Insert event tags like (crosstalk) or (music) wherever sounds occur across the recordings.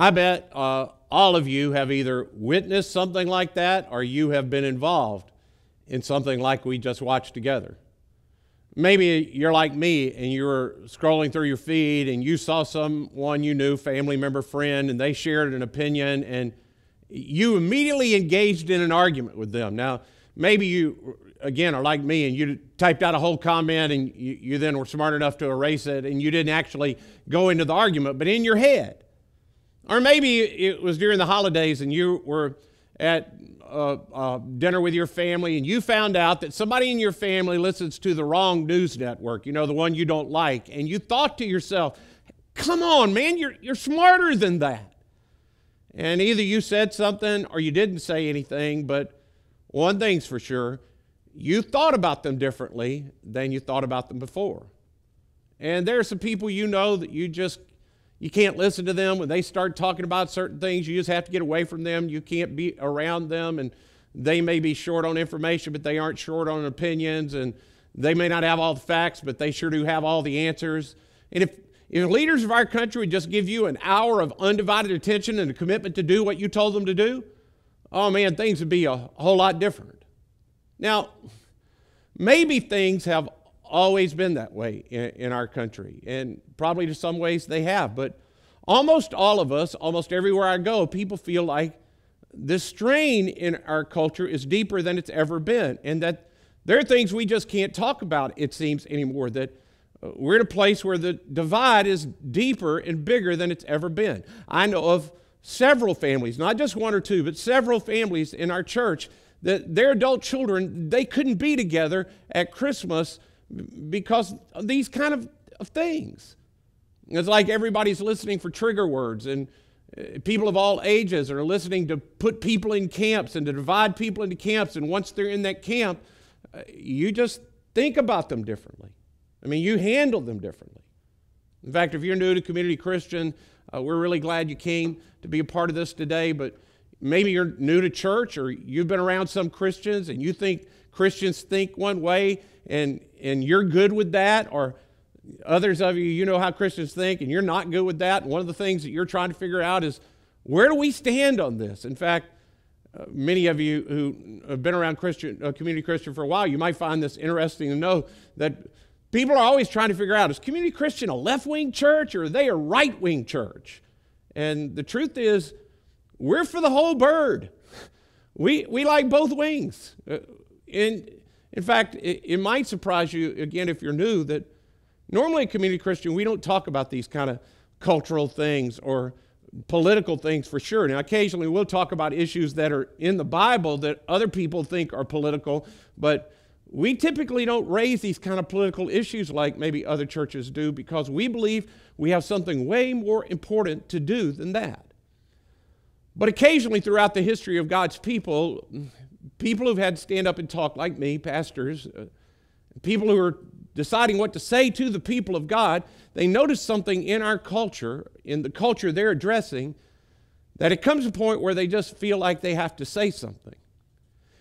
I bet uh, all of you have either witnessed something like that or you have been involved in something like we just watched together. Maybe you're like me and you were scrolling through your feed and you saw someone you knew, family member, friend, and they shared an opinion and you immediately engaged in an argument with them. Now, maybe you, again, are like me and you typed out a whole comment and you, you then were smart enough to erase it and you didn't actually go into the argument, but in your head. Or maybe it was during the holidays and you were at uh, uh, dinner with your family and you found out that somebody in your family listens to the wrong news network, you know, the one you don't like, and you thought to yourself, come on, man, you're, you're smarter than that. And either you said something or you didn't say anything, but one thing's for sure you thought about them differently than you thought about them before. And there are some people you know that you just you can't listen to them when they start talking about certain things. You just have to get away from them. You can't be around them, and they may be short on information, but they aren't short on opinions, and they may not have all the facts, but they sure do have all the answers. And if if leaders of our country would just give you an hour of undivided attention and a commitment to do what you told them to do, oh man, things would be a whole lot different. Now, maybe things have always been that way in, in, our country, and probably to some ways they have. But almost all of us, almost everywhere I go, people feel like the strain in our culture is deeper than it's ever been, and that there are things we just can't talk about, it seems, anymore. That uh, we're in a place where the divide is deeper and bigger than it's ever been. I know of several families, not just one or two, but several families in our church that their adult children, they couldn't be together at Christmas because of these kind of, of things. It's like everybody's listening for trigger words, and uh, people of all ages are listening to put people in camps and to divide people into camps. And once they're in that camp, uh, you just think about them differently. I mean, you handle them differently. In fact, if you're new to Community Christian, uh, we're really glad you came to be a part of this today. But maybe you're new to church or you've been around some Christians and you think Christians think one way and, and you're good with that, or others of you, you know how Christians think and you're not good with that. And one of the things that you're trying to figure out is where do we stand on this? In fact, uh, many of you who have been around Christian, uh, community Christian for a while, you might find this interesting to know that people are always trying to figure out is community Christian a left wing church or are they a right wing church? And the truth is, we're for the whole bird. (laughs) We, we like both wings. Uh, and in fact, it, it might surprise you, again, if you're new, that normally in community Christian, we don't talk about these kind of cultural things or political things for sure. Now, occasionally we'll talk about issues that are in the Bible that other people think are political, but we typically don't raise these kind of political issues like maybe other churches do because we believe we have something way more important to do than that. But occasionally throughout the history of God's people, people who've had to stand up and talk, like me, pastors, uh, people who are deciding what to say to the people of God, they notice something in our culture, in the culture they're addressing, that it comes to a point where they just feel like they have to say something.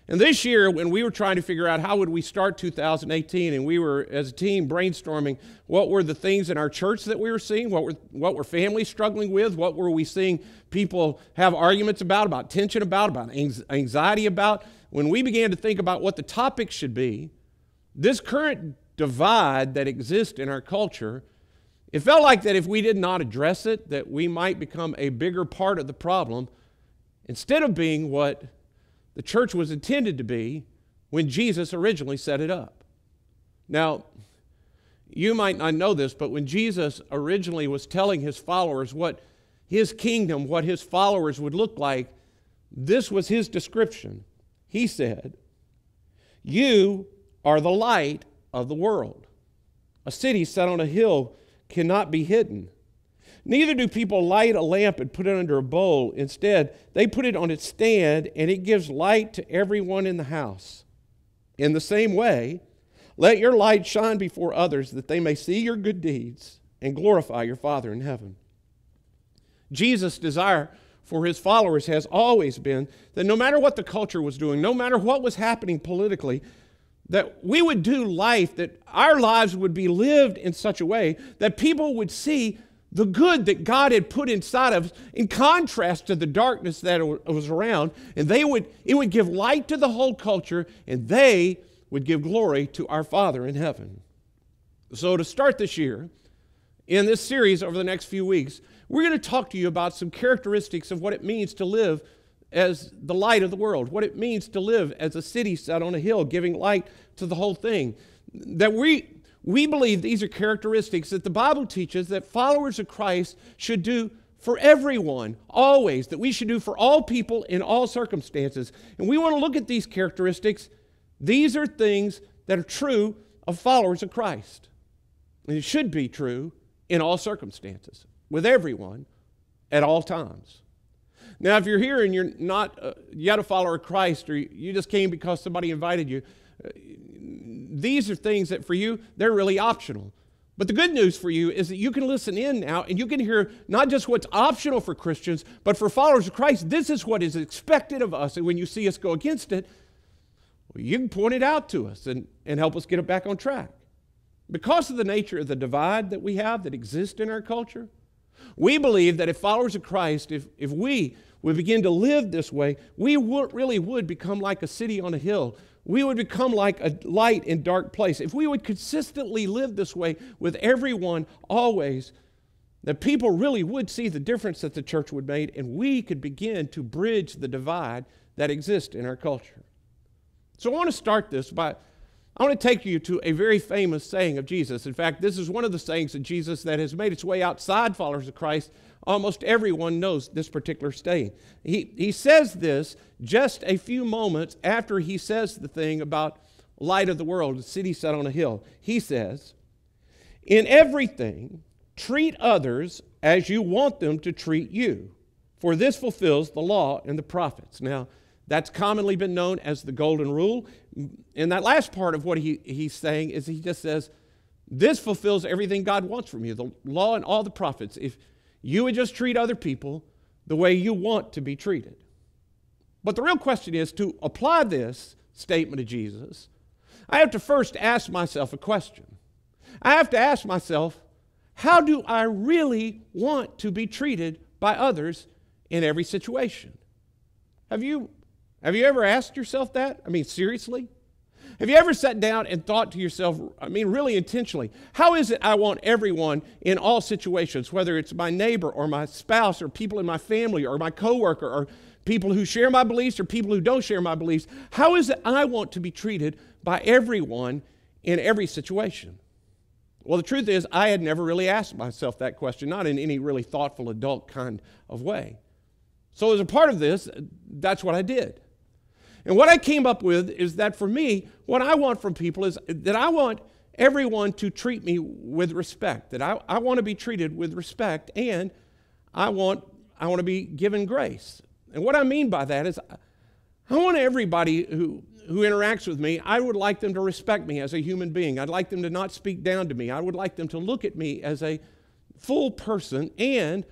And this year, when we were trying to figure out how would we start 2018, and we were as a team brainstorming what were the things in our church that we were seeing, what were what were families struggling with, what were we seeing people have arguments about, about tension about, about anxiety about. When we began to think about what the topic should be, this current divide that exists in our culture, it felt like that if we did not address it, that we might become a bigger part of the problem instead of being what the church was intended to be when Jesus originally set it up. Now, you might not know this, but when Jesus originally was telling his followers what his kingdom, what his followers would look like, this was his description. He said, You are the light of the world. A city set on a hill cannot be hidden. Neither do people light a lamp and put it under a bowl. Instead, they put it on its stand, and it gives light to everyone in the house. In the same way, let your light shine before others that they may see your good deeds and glorify your Father in heaven. Jesus' desire for his followers has always been that no matter what the culture was doing, no matter what was happening politically, that we would do life, that our lives would be lived in such a way that people would see the good that God had put inside of us in contrast to the darkness that was around, and they would it would give light to the whole culture, and they would give glory to our Father in heaven. So to start this year, in this series over the next few weeks, we're going to talk to you about some characteristics of what it means to live as the light of the world, what it means to live as a city set on a hill, giving light to the whole thing. That we we believe these are characteristics that the Bible teaches that followers of Christ should do for everyone, always, that we should do for all people in all circumstances. And we want to look at these characteristics. These are things that are true of followers of Christ. And it should be true in all circumstances, with everyone, at all times. Now, if you're here and you're not uh, yet a follower of Christ, or you just came because somebody invited you, uh, these are things that for you, they're really optional. But the good news for you is that you can listen in now and you can hear not just what's optional for Christians, but for followers of Christ. This is what is expected of us. And when you see us go against it, well, you can point it out to us and, and help us get it back on track. Because of the nature of the divide that we have that exists in our culture, we believe that if followers of Christ, if, if we would begin to live this way, we would, really would become like a city on a hill we would become like a light in dark place. If we would consistently live this way with everyone always, that people really would see the difference that the church would make, and we could begin to bridge the divide that exists in our culture. So I want to start this by I want to take you to a very famous saying of Jesus. In fact, this is one of the sayings of Jesus that has made its way outside followers of Christ almost everyone knows this particular saying. He, he says this just a few moments after he says the thing about light of the world, a city set on a hill. He says, In everything, treat others as you want them to treat you, for this fulfills the law and the prophets. Now, that's commonly been known as the golden rule. And that last part of what he, he's saying is he just says, This fulfills everything God wants from you, the law and all the prophets. If you would just treat other people the way you want to be treated. But the real question is to apply this statement of Jesus, I have to first ask myself a question. I have to ask myself, how do I really want to be treated by others in every situation? Have you, have you ever asked yourself that? I mean, seriously? Have you ever sat down and thought to yourself, I mean, really intentionally, how is it I want everyone in all situations, whether it's my neighbor or my spouse or people in my family or my coworker or people who share my beliefs or people who don't share my beliefs, how is it I want to be treated by everyone in every situation? Well, the truth is, I had never really asked myself that question, not in any really thoughtful adult kind of way. So, as a part of this, that's what I did. And what I came up with is that for me, what I want from people is that I want everyone to treat me with respect, that I, I want to be treated with respect, and I want, I want to be given grace. And what I mean by that is I want everybody who, who interacts with me, I would like them to respect me as a human being. I'd like them to not speak down to me. I would like them to look at me as a full person. And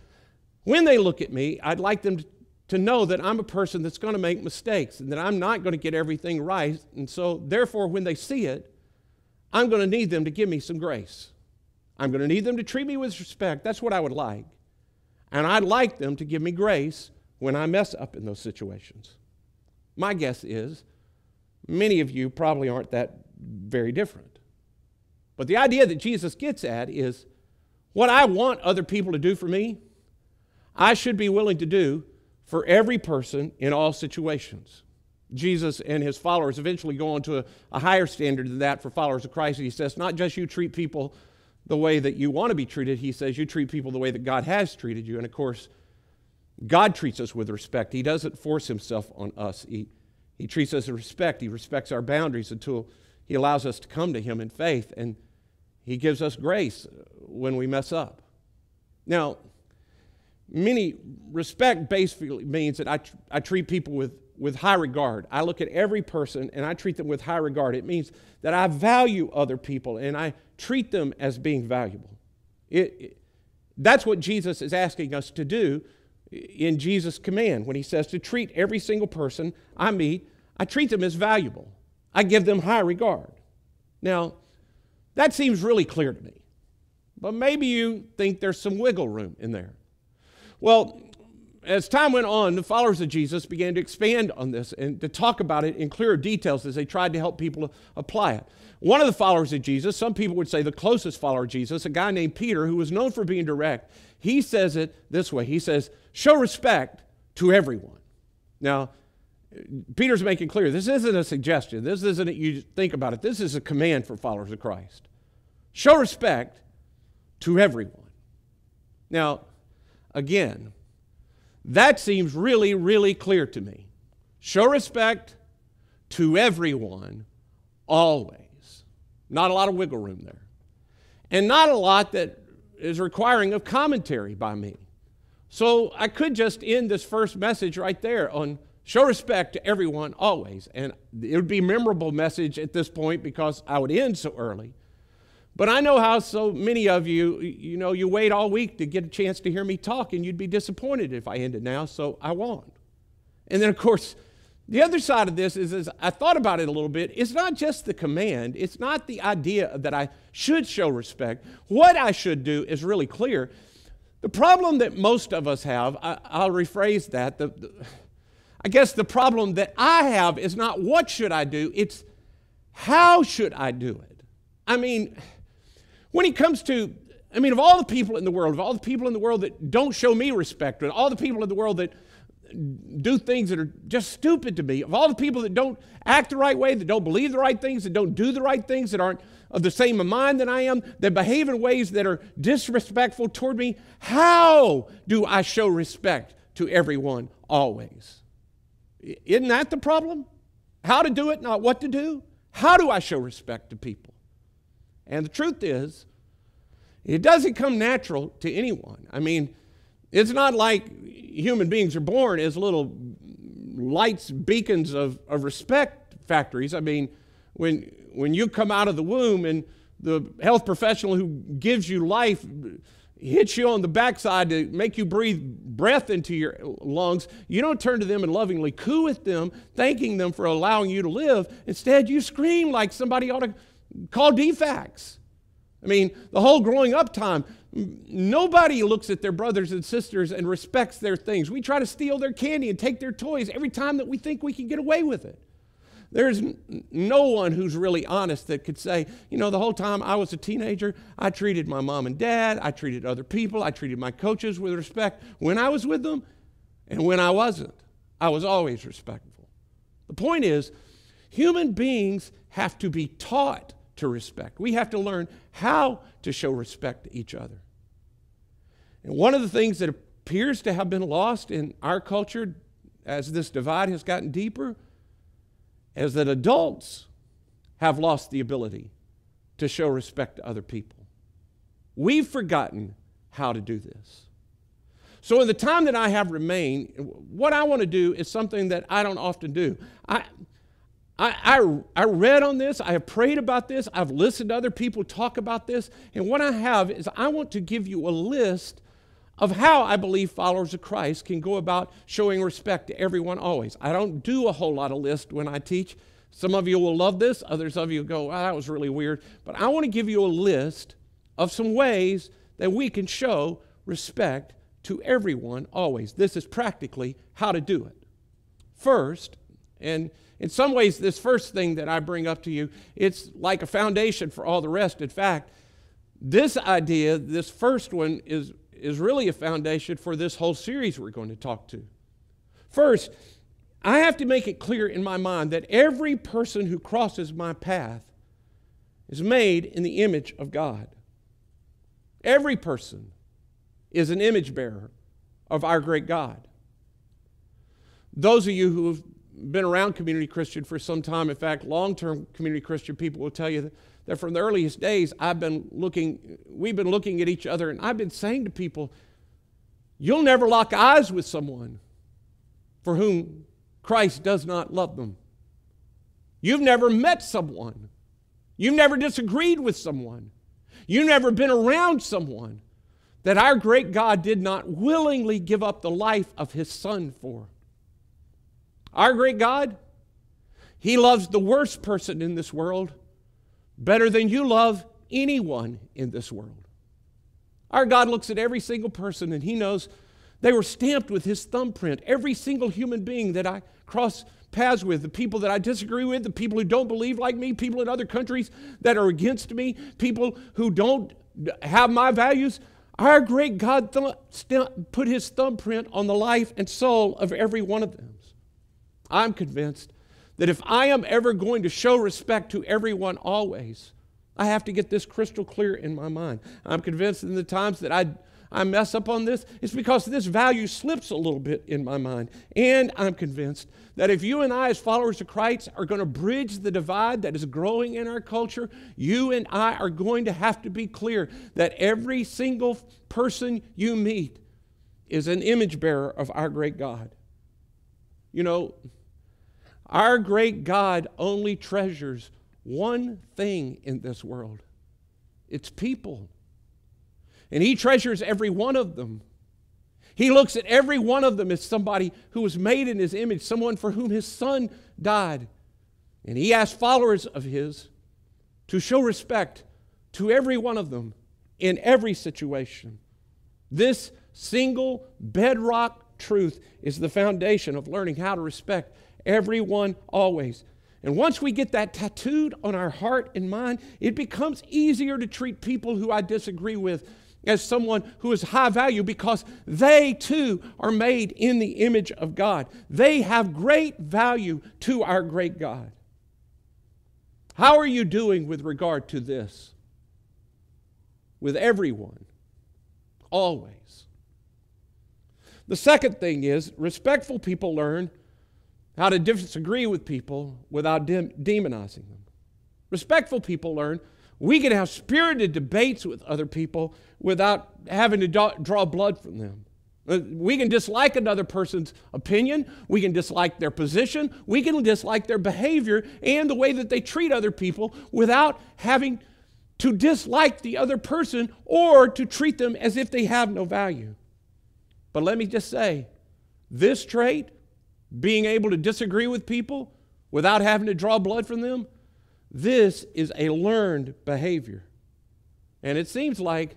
when they look at me, I'd like them to know that I'm a person that's going to make mistakes and that I'm not going to get everything right. And so, therefore, when they see it, I'm going to need them to give me some grace. I'm going to need them to treat me with respect. That's what I would like. And I'd like them to give me grace when I mess up in those situations. My guess is many of you probably aren't that very different. But the idea that Jesus gets at is what I want other people to do for me, I should be willing to do for every person in all situations. Jesus and his followers eventually go on to a, a, higher standard than that for followers of Christ. He says, not just you treat people the way that you want to be treated, he says, you treat people the way that God has treated you. And of course, God treats us with respect. He doesn't force himself on us. He, he treats us with respect. He respects our boundaries until he allows us to come to him in faith. And he gives us grace when we mess up. Now, many respect basically means that I, I treat people with, with high regard. I look at every person and I treat them with high regard. It means that I value other people and I treat them as being valuable. It, it, that's what Jesus is asking us to do in Jesus' command when he says to treat every single person I meet, I treat them as valuable. I give them high regard. Now, that seems really clear to me. but maybe you think there's some wiggle room in there. Well, as time went on, the followers of Jesus began to expand on this and to talk about it in clearer details as they tried to help people apply it. One of the followers of Jesus, some people would say the closest follower of Jesus, a guy named Peter, who was known for being direct, he says it this way He says, Show respect to everyone. Now, Peter's making clear this isn't a suggestion. This isn't you think about it. This is a command for followers of Christ. Show respect to everyone. Now, again, that seems really, really clear to me. Show respect to everyone always. Not a lot of wiggle room there. And not a lot that is requiring of commentary by me. So I could just end this first message right there on show respect to everyone always. And it would be a memorable message at this point because I would end so early. But I know how so many of you, you know, you wait all week to get a chance to hear me talk, and you'd be disappointed if I ended now, so I won't. And then, of course, the other side of this is, is I thought about it a little bit. It's not just the command, it's not the idea that I should show respect. What I should do is really clear. The problem that most of us have, I, will rephrase that. The, the, I guess the problem that I have is not what should I do, it's how should I do it. I mean, when it comes to, I mean, of all the people in the world, of all the people in the world that don't show me respect, of all the people in the world that do things that are just stupid to me, of all the people that don't act the right way, that don't believe the right things, that don't do the right things, that aren't of the same mind that I am, that behave in ways that are disrespectful toward me, how do I show respect to everyone always? Isn't that the problem? How to do it, not what to do? How do I show respect to people? And the truth is, it doesn't come natural to anyone. I mean, it's not like human beings are born as little lights, beacons of, of respect factories. I mean, when, when you come out of the womb and the health professional who gives you life hits you on the backside to make you breathe breath into your lungs, you don't turn to them and lovingly coo at them, thanking them for allowing you to live. Instead, you scream like somebody ought to call DFACS. I mean, the whole growing up time, nobody looks at their brothers and sisters and respects their things. We try to steal their candy and take their toys every time that we think we can get away with it. There's no one who's really honest that could say, you know, the whole time I was a teenager, I treated my mom and dad, I treated other people, I treated my coaches with respect when I was with them and when I wasn't. I was always respectful. The point is, human beings have to be taught to respect. We have to learn how to show respect to each other. And one of the things that appears to have been lost in our culture as this divide has gotten deeper is that adults have lost the ability to show respect to other people. We've forgotten how to do this. So, in the time that I have remained, what I want to do is something that I don't often do. I, I, I, I, read on this, I have prayed about this, I've listened to other people talk about this, and what I have is I want to give you a list of how I believe followers of Christ can go about showing respect to everyone always. I don't do a whole lot of list when I teach. Some of you will love this, others of you go, well, that was really weird. But I want to give you a list of some ways that we can show respect to everyone always. This is practically how to do it. First, and in some ways, this first thing that I bring up to you, it's like a foundation for all the rest. In fact, this idea, this first one, is, is really a foundation for this whole series we're going to talk to. First, I have to make it clear in my mind that every person who crosses my path is made in the image of God. Every person is an image bearer of our great God. Those of you who have been around community Christian for some time. In fact, long term community Christian people will tell you that, from the earliest days, I've been looking, we've been looking at each other, and I've been saying to people, you'll never lock eyes with someone for whom Christ does not love them. You've never met someone. You've never disagreed with someone. You've never been around someone that our great God did not willingly give up the life of his son for. Our great God, He loves the worst person in this world better than you love anyone in this world. Our God looks at every single person and He knows they were stamped with His thumbprint. Every single human being that I cross paths with, the people that I disagree with, the people who don't believe like me, people in other countries that are against me, people who don't have my values. Our great God th- put His thumbprint on the life and soul of every one of them. I'm convinced that if I am ever going to show respect to everyone always, I have to get this crystal clear in my mind. I'm convinced in the times that I, I mess up on this, it's because this value slips a little bit in my mind. And I'm convinced that if you and I, as followers of Christ, are going to bridge the divide that is growing in our culture, you and I are going to have to be clear that every single person you meet is an image bearer of our great God. You know, our great God only treasures one thing in this world it's people. And He treasures every one of them. He looks at every one of them as somebody who was made in His image, someone for whom His Son died. And He asks followers of His to show respect to every one of them in every situation. This single bedrock truth is the foundation of learning how to respect everyone always. And once we get that tattooed on our heart and mind, it becomes easier to treat people who I disagree with as someone who is high value because they too are made in the image of God. They have great value to our great God. How are you doing with regard to this? With everyone, always. The second thing is respectful people learn how to disagree with people without demonizing them. Respectful people learn we can have spirited debates with other people without having to draw blood from them. Uh, we can dislike another person's opinion. We can dislike their position. We can dislike their behavior and the way that they treat other people without having to dislike the other person or to treat them as if they have no value. But let me just say this trait being able to disagree with people without having to draw blood from them, this is a learned behavior. And it seems like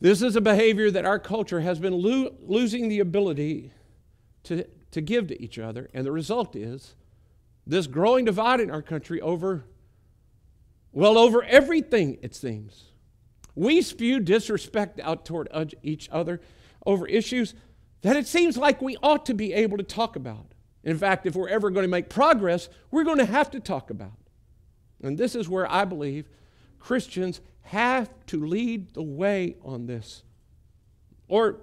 this is a behavior that our culture has been lo- losing the ability to, to give to each other. And the result is this growing divide in our country over, well, over everything, it seems. We spew disrespect out toward each other over issues that it seems like we ought to be able to talk about. In fact, if we're ever going to make progress, we're going to have to talk about. And this is where I believe Christians have to lead the way on this. Or,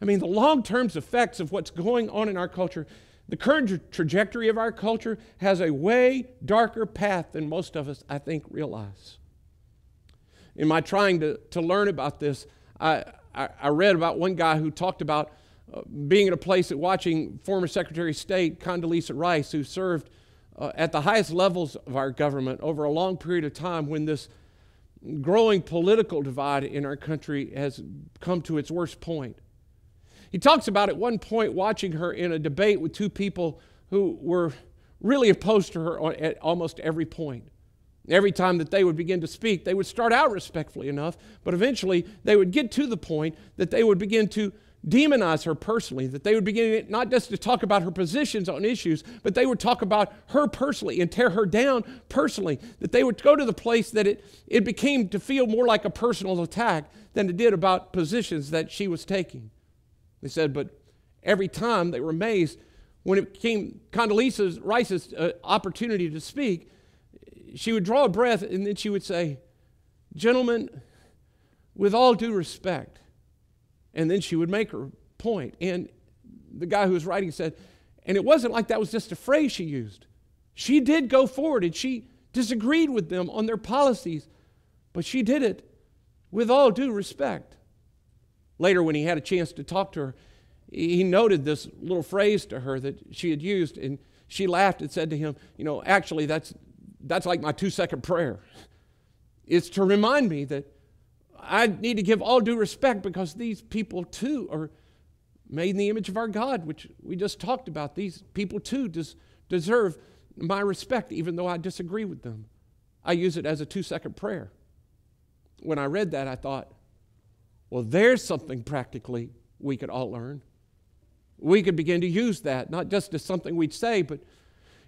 I mean, the long term effects of what's going on in our culture, the current trajectory of our culture has a way darker path than most of us, I think, realize. In my trying to, to learn about this, I, I, I read about one guy who talked about uh, being at a place at watching former Secretary of State Condoleezza Rice, who served uh, at the highest levels of our government over a long period of time when this growing political divide in our country has come to its worst point. He talks about at one point watching her in a debate with two people who were really opposed to her at almost every point. Every time that they would begin to speak, they would start out respectfully enough, but eventually they would get to the point that they would begin to demonize her personally, that they would begin not just to talk about her positions on issues, but they would talk about her personally and tear her down personally, that they would go to the place that it, it became to feel more like a personal attack than it did about positions that she was taking. They said, but every time they were amazed when it came Condoleezza Rice's uh, opportunity to speak, she would draw a breath and then she would say, Gentlemen, with all due respect, and then she would make her point. And the guy who was writing said, and it wasn't like that was just a phrase she used. She did go forward and she disagreed with them on their policies, but she did it with all due respect. Later, when he had a chance to talk to her, he noted this little phrase to her that she had used, and she laughed and said to him, You know, actually, that's, that's like my two second prayer. It's to remind me that I need to give all due respect because these people too are made in the image of our God, which we just talked about. These people too des- deserve my respect, even though I disagree with them. I use it as a two second prayer. When I read that, I thought, Well, there's something practically we could all learn. We could begin to use that, not just as something we'd say, but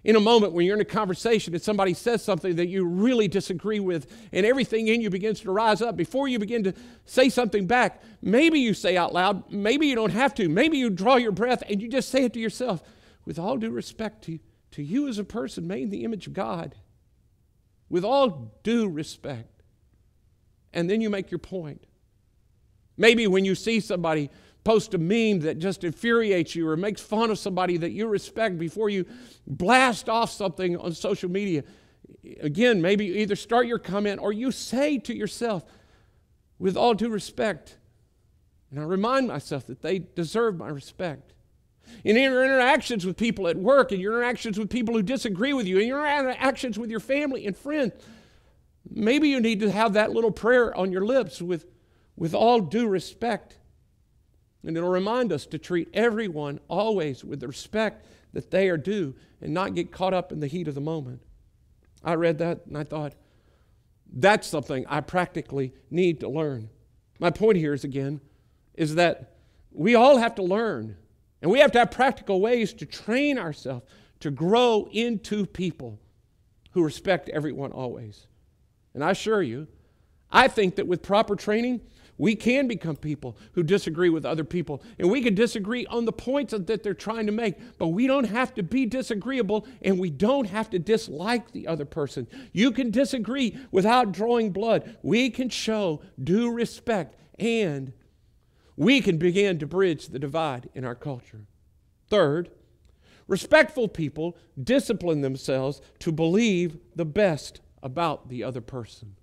in a moment when you're in a conversation and somebody says something that you really disagree with and everything in you begins to rise up. Before you begin to say something back maybe you say out loud maybe you don't have to maybe you draw your breath and you just say it to yourself with all due respect to, to you as a person made in the image of god with all due respect and then you make your point. Maybe when you see somebody post a meme that just infuriates you or makes fun of somebody that you respect before you blast off something on social media, again, maybe you either start your comment or you say to yourself, with all due respect, and I remind myself that they deserve my respect. In your interactions with people at work, and your interactions with people who disagree with you, and your interactions with your family and friends, maybe you need to have that little prayer on your lips with, with all due respect. And it'll remind us to treat everyone always with the respect that they are due and not get caught up in the heat of the moment. I read that and I thought, that's something I practically need to learn. My point here is again, is that we all have to learn and we have to have practical ways to train ourselves to grow into people who respect everyone always. And I assure you, I think that with proper training, we can become people who disagree with other people, and we can disagree on the points that they're trying to make, but we don't have to be disagreeable and we don't have to dislike the other person. You can disagree without drawing blood. We can show due respect and we can begin to bridge the divide in our culture. Third, respectful people discipline themselves to believe the best about the other person.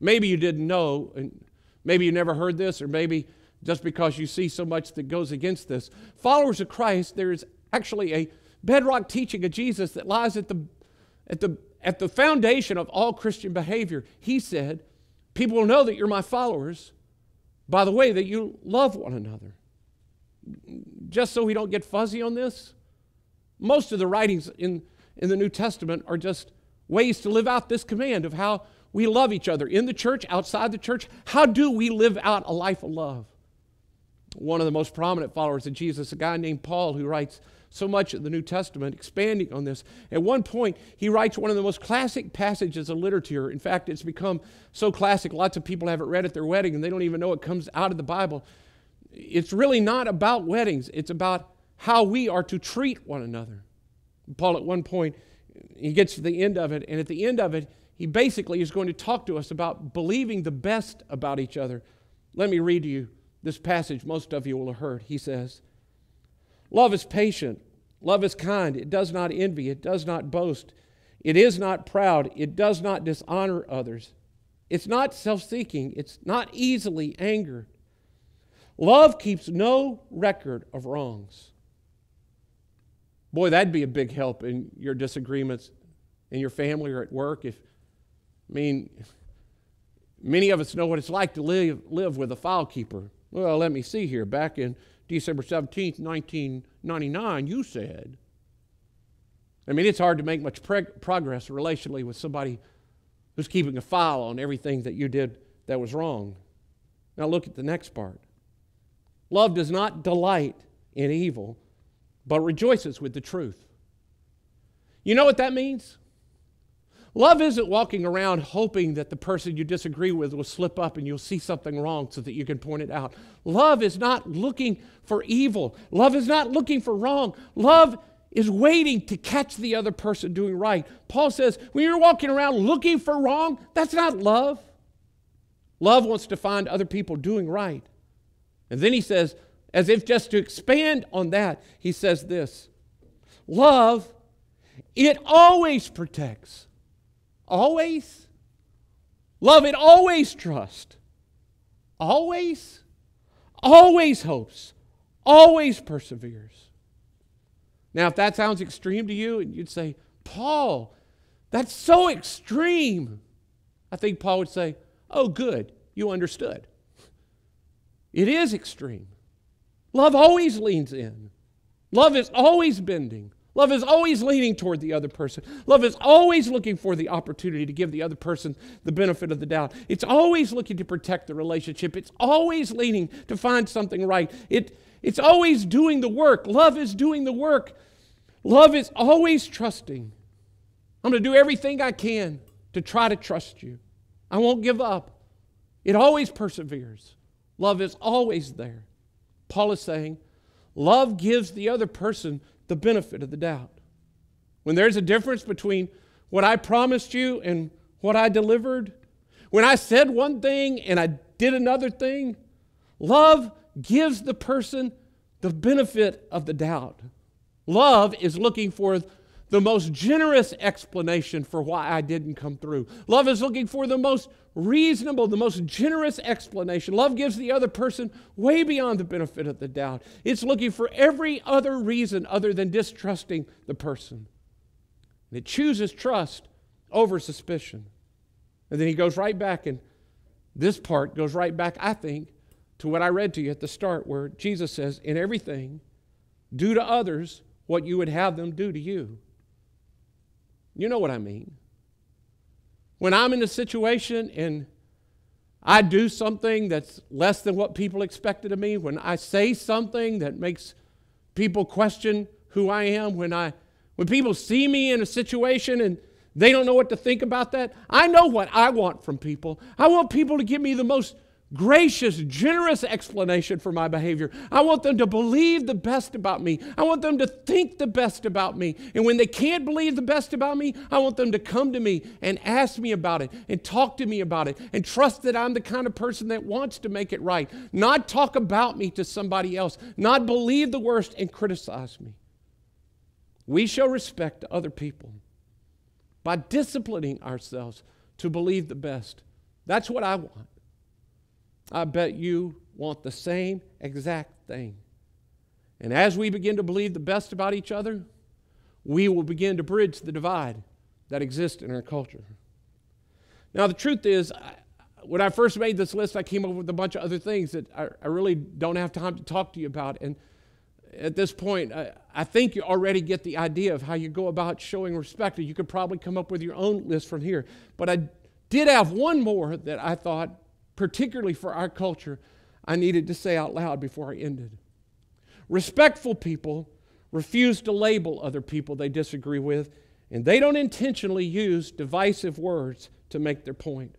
Maybe you didn't know, and Maybe you never heard this, or maybe just because you see so much that goes against this. Followers of Christ, there is actually a bedrock teaching of Jesus that lies at the, at the, at the foundation of all Christian behavior. He said, People will know that you're my followers by the way that you love one another. Just so we don't get fuzzy on this, most of the writings in, in the New Testament are just ways to live out this command of how we love each other in the church, outside the church. How do we live out a life of love? One of the most prominent followers of Jesus, a guy named Paul, who writes so much of the New Testament, expanding on this. At one point, he writes one of the most classic passages of literature. In fact, it's become so classic, lots of people have it read at their wedding and they don't even know it comes out of the Bible. It's really not about weddings, it's about how we are to treat one another. Paul, at one point, he gets to the end of it, and at the end of it, he basically is going to talk to us about believing the best about each other. Let me read to you this passage most of you will have heard. He says, Love is patient, love is kind, it does not envy, it does not boast, it is not proud, it does not dishonor others, it's not self seeking, it's not easily angered. Love keeps no record of wrongs. Boy, that'd be a big help in your disagreements in your family or at work if I mean, many of us know what it's like to live, live with a file keeper. Well, let me see here. Back in December 17th, 1999, you said. I mean, it's hard to make much progress relationally with somebody who's keeping a file on everything that you did that was wrong. Now, look at the next part. Love does not delight in evil, but rejoices with the truth. You know what that means? Love isn't walking around hoping that the person you disagree with will slip up and you'll see something wrong so that you can point it out. Love is not looking for evil. Love is not looking for wrong. Love is waiting to catch the other person doing right. Paul says, when you're walking around looking for wrong, that's not love. Love wants to find other people doing right. And then he says, as if just to expand on that, he says this Love, it always protects Always. Love it always trust. Always. Always hopes. Always perseveres. Now, if that sounds extreme to you, and you'd say, Paul, that's so extreme. I think Paul would say, Oh, good, you understood. It is extreme. Love always leans in, love is always bending, Love is always leaning toward the other person. Love is always looking for the opportunity to give the other person the benefit of the doubt. It's always looking to protect the relationship. It's always leaning to find something right. It, it's always doing the work. Love is doing the work. Love is always trusting. I'm going to do everything I can to try to trust you. I won't give up. It always perseveres. Love is always there. Paul is saying, love gives the other person the benefit of the doubt. When there's a difference between what I promised you and what I delivered, when I said one thing and I did another thing, love gives the person the benefit of the doubt. Love is looking for the most generous explanation for why I didn't come through. Love is looking for the most reasonable, the most generous explanation. Love gives the other person way beyond the benefit of the doubt. It's looking for every other reason other than distrusting the person. And it chooses trust over suspicion. And then he goes right back, and this part goes right back, I think, to what I read to you at the start, where Jesus says, In everything, do to others what you would have them do to you. You know what I mean. When I'm in a situation and I do something that's less than what people expected of me, when I say something that makes people question who I am, when I when people see me in a situation and they don't know what to think about that, I know what I want from people. I want people to give me the most gracious, generous explanation for my behavior. I want them to believe the best about me. I want them to think the best about me. And when they can't believe the best about me, I want them to come to me and ask me about it and talk to me about it and trust that I'm the kind of person that wants to make it right, not talk about me to somebody else, not believe the worst and criticize me. We show respect to other people by disciplining ourselves to believe the best. That's what I want. I bet you want the same exact thing. And as we begin to believe the best about each other, we will begin to bridge the divide that exists in our culture. Now, the truth is, when I first made this list, I came up with a bunch of other things that I, I really don't have time to talk to you about. And at this point, I, I, think you already get the idea of how you go about showing respect. You could probably come up with your own list from here. But I did have one more that I thought particularly for our culture, I needed to say out loud before I ended. Respectful people refuse to label other people they disagree with, and they don't intentionally use divisive words to make their point.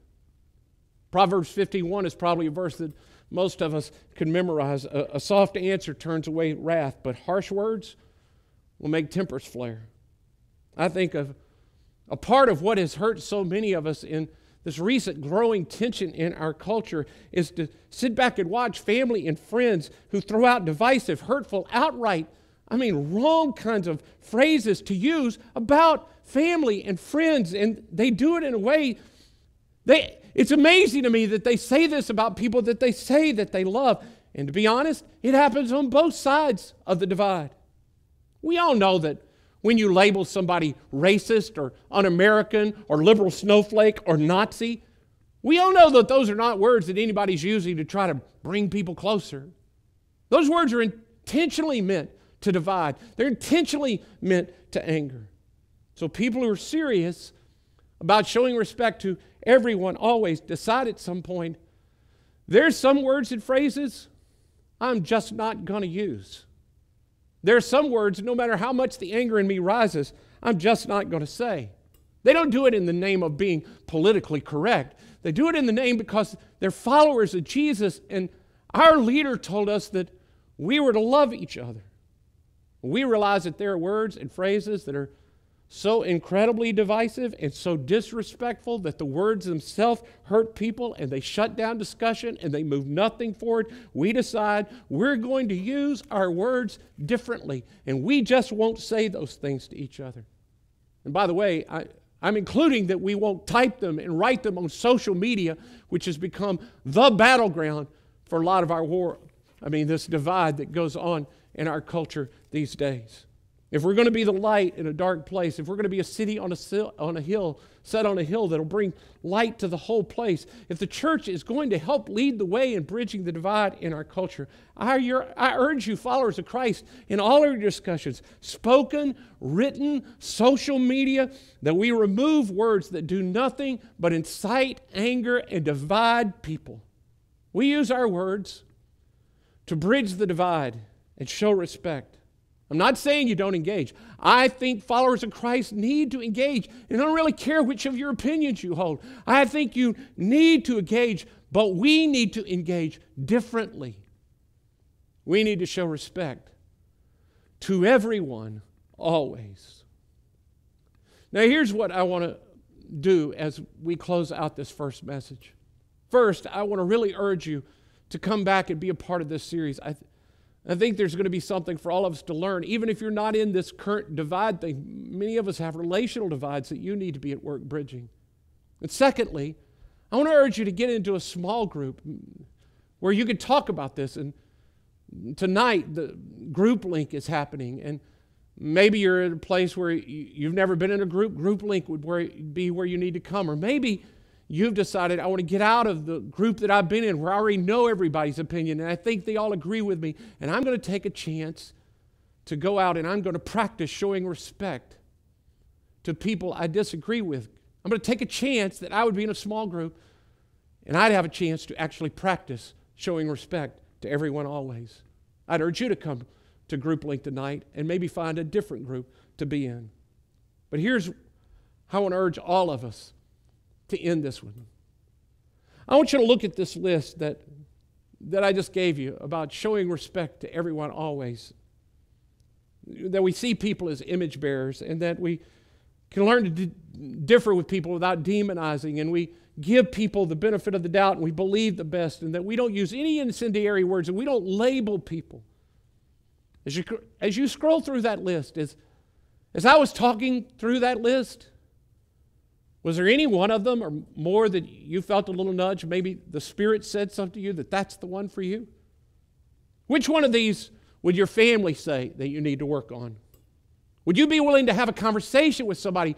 Proverbs 51 is probably a verse that most of us can memorize. A, a soft answer turns away wrath, but harsh words will make tempers flare. I think of a part of what has hurt so many of us in this recent growing tension in our culture is to sit back and watch family and friends who throw out divisive, hurtful, outright, I mean, wrong kinds of phrases to use about family and friends. And they do it in a way, they, it's amazing to me that they say this about people that they say that they love. And to be honest, it happens on both sides of the divide. We all know that when you label somebody racist or un American or liberal snowflake or Nazi, we all know that those are not words that anybody's using to try to bring people closer. Those words are intentionally meant to divide, they're intentionally meant to anger. So people who are serious about showing respect to everyone always decide at some point there's some words and phrases I'm just not going to use. There are some words, no matter how much the anger in me rises, I'm just not going to say. They don't do it in the name of being politically correct. They do it in the name because they're followers of Jesus, and our leader told us that we were to love each other. We realize that there are words and phrases that are so incredibly divisive and so disrespectful that the words themselves hurt people and they shut down discussion and they move nothing forward, we decide we're going to use our words differently and we just won't say those things to each other. And by the way, I, I'm including that we won't type them and write them on social media, which has become the battleground for a lot of our war. I mean, this divide that goes on in our culture these days. If we're going to be the light in a dark place, if we're going to be a city on a, on a hill, set on a hill that'll bring light to the whole place, if the church is going to help lead the way in bridging the divide in our culture, I, I urge you, followers of Christ, in all our discussions, spoken, written, social media, that we remove words that do nothing but incite anger and divide people. We use our words to bridge the divide and show respect. I'm not saying you don't engage. I think followers of Christ need to engage. And I don't really care which of your opinions you hold. I think you need to engage, but we need to engage differently. We need to show respect to everyone always. Now, here's what I want to do as we close out this first message. First, I want to really urge you to come back and be a part of this series. I, I think there's going to be something for all of us to learn. Even if you're not in this current divide thing, many of us have relational divides that you need to be at work bridging. And secondly, I want to urge you to get into a small group where you can talk about this. And tonight, the group link is happening. And maybe you're at a place where you've never been in a group. Group link would be where you need to come. Or maybe you've decided, I want to get out of the group that I've been in where I already know everybody's opinion and I think they all agree with me, and I'm going to take a chance to go out and I'm going to practice showing respect to people I disagree with. I'm going to take a chance that I would be in a small group and I'd have a chance to actually practice showing respect to everyone always. I'd urge you to come to Group Link tonight and maybe find a different group to be in. But here's how I want to urge all of us to end this with. I want you to look at this list that, that I just gave you about showing respect to everyone always. That we see people as image bearers and that we can learn to d- differ with people without demonizing and we give people the benefit of the doubt and we believe the best and that we don't use any incendiary words and we don't label people. As you, as you scroll through that list, as, as I was talking through that list, was there any one of them or more that you felt a little nudge? Maybe the Spirit said something to you that that's the one for you? Which one of these would your family say that you need to work on? Would you be willing to have a conversation with somebody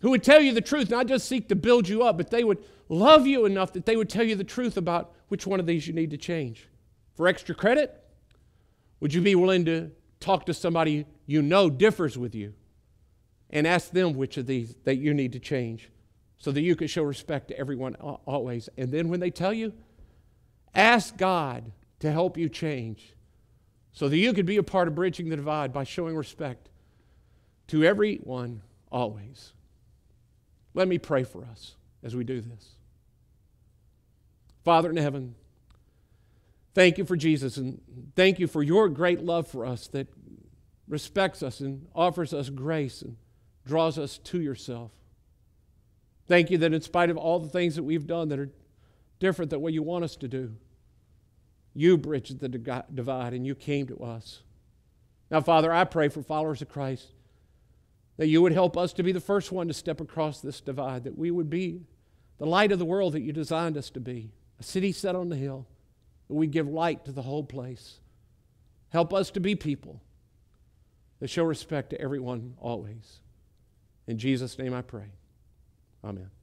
who would tell you the truth, not just seek to build you up, but they would love you enough that they would tell you the truth about which one of these you need to change? For extra credit, would you be willing to talk to somebody you know differs with you and ask them which of these that you need to change? So that you can show respect to everyone always. And then when they tell you, ask God to help you change so that you can be a part of bridging the divide by showing respect to everyone always. Let me pray for us as we do this. Father in heaven, thank you for Jesus and thank you for your great love for us that respects us and offers us grace and draws us to yourself. Thank you that in spite of all the things that we've done that are different than what you want us to do, you bridged the divide and you came to us. Now, Father, I pray for followers of Christ that you would help us to be the first one to step across this divide, that we would be the light of the world that you designed us to be, a city set on the hill, that we give light to the whole place. Help us to be people that show respect to everyone always. In Jesus' name I pray. Amen.